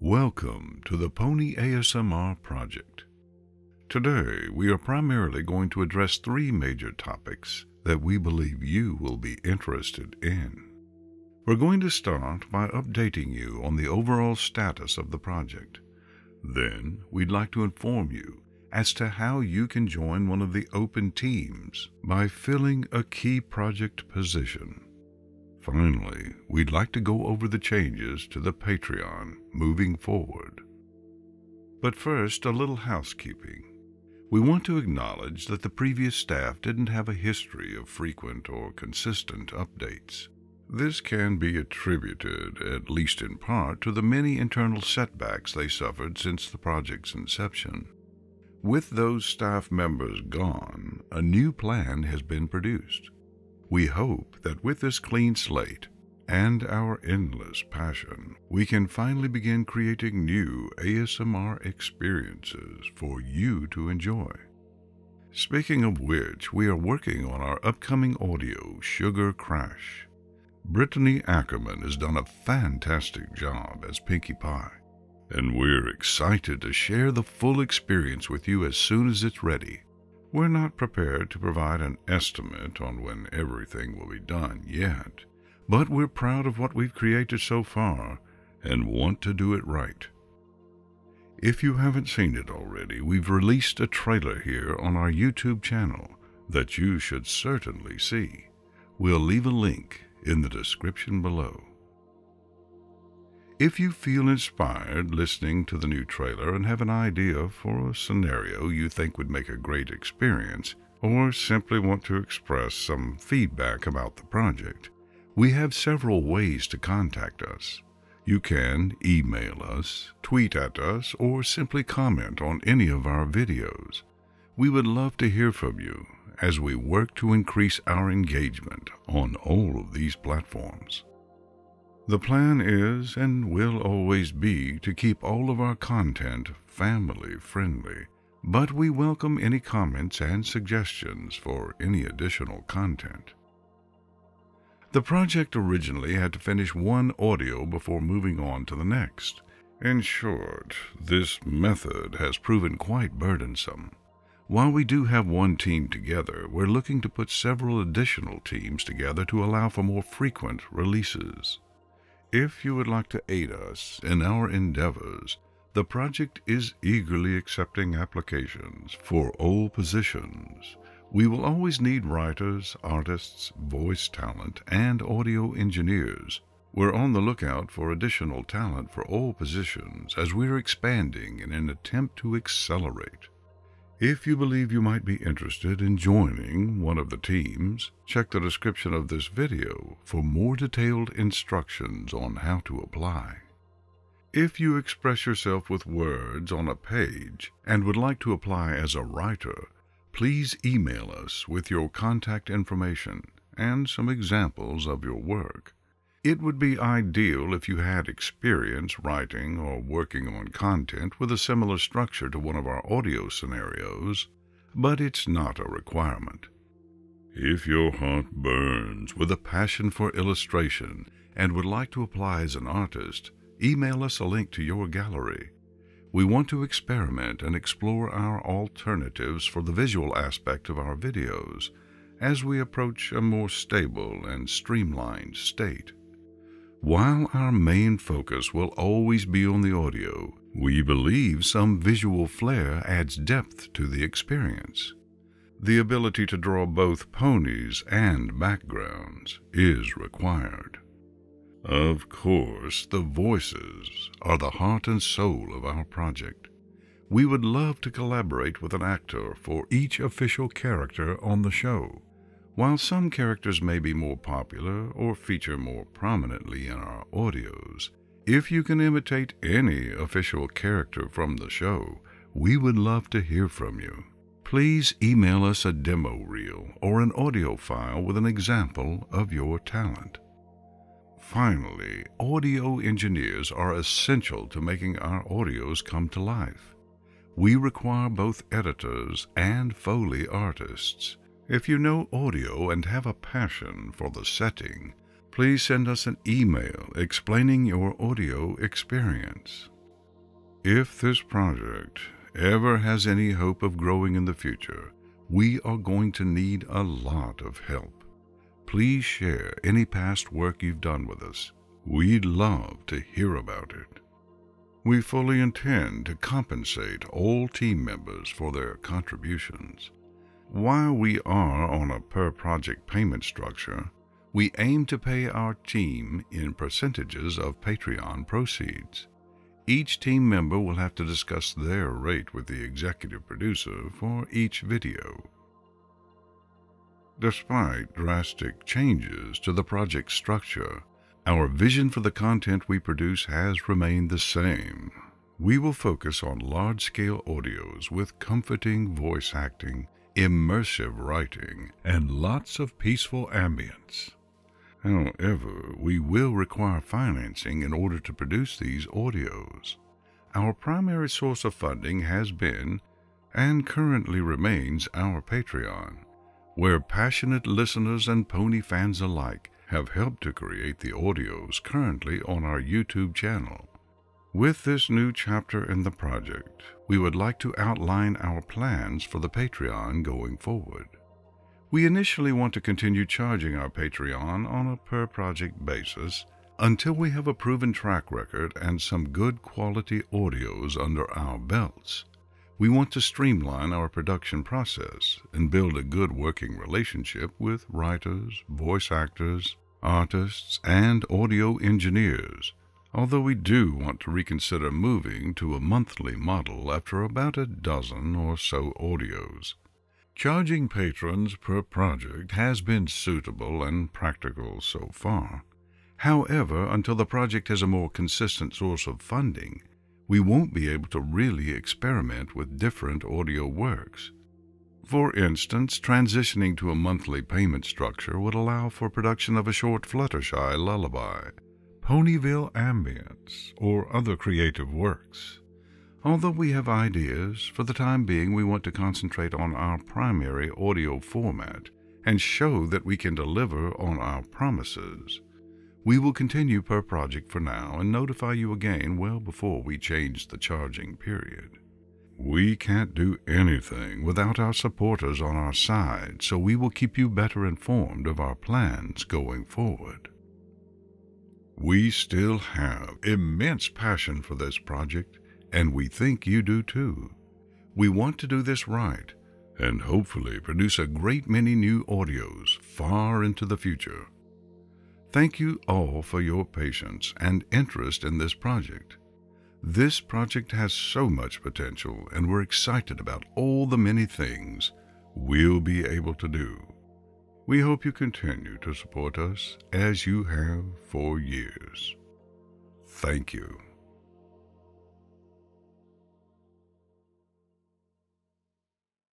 Welcome to the Pony ASMR project. Today, we are primarily going to address three major topics that we believe you will be interested in. We're going to start by updating you on the overall status of the project. Then, we'd like to inform you as to how you can join one of the open teams by filling a key project position. Finally, we'd like to go over the changes to the Patreon moving forward. But first, a little housekeeping. We want to acknowledge that the previous staff didn't have a history of frequent or consistent updates. This can be attributed, at least in part, to the many internal setbacks they suffered since the project's inception. With those staff members gone, a new plan has been produced. We hope that with this clean slate and our endless passion, we can finally begin creating new ASMR experiences for you to enjoy. Speaking of which, we are working on our upcoming audio Sugar Crash. Brittany Ackerman has done a fantastic job as Pinkie Pie and we're excited to share the full experience with you as soon as it's ready. We're not prepared to provide an estimate on when everything will be done yet, but we're proud of what we've created so far and want to do it right. If you haven't seen it already, we've released a trailer here on our YouTube channel that you should certainly see. We'll leave a link in the description below. If you feel inspired listening to the new trailer and have an idea for a scenario you think would make a great experience, or simply want to express some feedback about the project, we have several ways to contact us. You can email us, tweet at us, or simply comment on any of our videos. We would love to hear from you as we work to increase our engagement on all of these platforms. The plan is and will always be to keep all of our content family friendly, but we welcome any comments and suggestions for any additional content. The project originally had to finish one audio before moving on to the next. In short, this method has proven quite burdensome. While we do have one team together, we're looking to put several additional teams together to allow for more frequent releases. If you would like to aid us in our endeavors, the project is eagerly accepting applications for all positions. We will always need writers, artists, voice talent, and audio engineers. We're on the lookout for additional talent for all positions as we're expanding in an attempt to accelerate. If you believe you might be interested in joining one of the teams, check the description of this video for more detailed instructions on how to apply. If you express yourself with words on a page and would like to apply as a writer, please email us with your contact information and some examples of your work. It would be ideal if you had experience writing or working on content with a similar structure to one of our audio scenarios, but it's not a requirement. If your heart burns with a passion for illustration and would like to apply as an artist, email us a link to your gallery. We want to experiment and explore our alternatives for the visual aspect of our videos as we approach a more stable and streamlined state. While our main focus will always be on the audio, we believe some visual flair adds depth to the experience. The ability to draw both ponies and backgrounds is required. Of course, the voices are the heart and soul of our project. We would love to collaborate with an actor for each official character on the show. While some characters may be more popular or feature more prominently in our audios, if you can imitate any official character from the show, we would love to hear from you. Please email us a demo reel or an audio file with an example of your talent. Finally, audio engineers are essential to making our audios come to life. We require both editors and Foley artists. If you know audio and have a passion for the setting, please send us an email explaining your audio experience. if this project ever has any hope of growing in the future, we are going to need a lot of help. Please share any past work you've done with us. We'd love to hear about it. We fully intend to compensate all team members for their contributions. While we are on a per project payment structure, we aim to pay our team in percentages of Patreon proceeds. Each team member will have to discuss their rate with the executive producer for each video. Despite drastic changes to the project structure, our vision for the content we produce has remained the same. We will focus on large scale audios with comforting voice acting, immersive writing, and lots of peaceful ambience. However, we will require financing in order to produce these audios. Our primary source of funding has been, and currently remains, our Patreon, where passionate listeners and pony fans alike have helped to create the audios currently on our YouTube channel. With this new chapter in the project, we would like to outline our plans for the Patreon going forward. We initially want to continue charging our Patreon on a per project basis until we have a proven track record and some good quality audios under our belts. We want to streamline our production process and build a good working relationship with writers, voice actors, artists, and audio engineers, although we do want to reconsider moving to a monthly model after about a dozen or so audios. Charging patrons per project has been suitable and practical so far. However, until the project has a more consistent source of funding, we won't be able to really experiment with different audio works. For instance, transitioning to a monthly payment structure would allow for production of a short Fluttershy lullaby, Ponyville ambience, or other creative works. Although we have ideas, for the time being we want to concentrate on our primary audio format and show that we can deliver on our promises. We will continue per project for now and notify you again well before we change the charging period. We can't do anything without our supporters on our side, so we will keep you better informed of our plans going forward. We still have immense passion for this project, and we think you do too. We want to do this right and hopefully produce a great many new audios far into the future. Thank you all for your patience and interest in this project. This project has so much potential, and we're excited about all the many things we'll be able to do. We hope you continue to support us as you have for years. Thank you.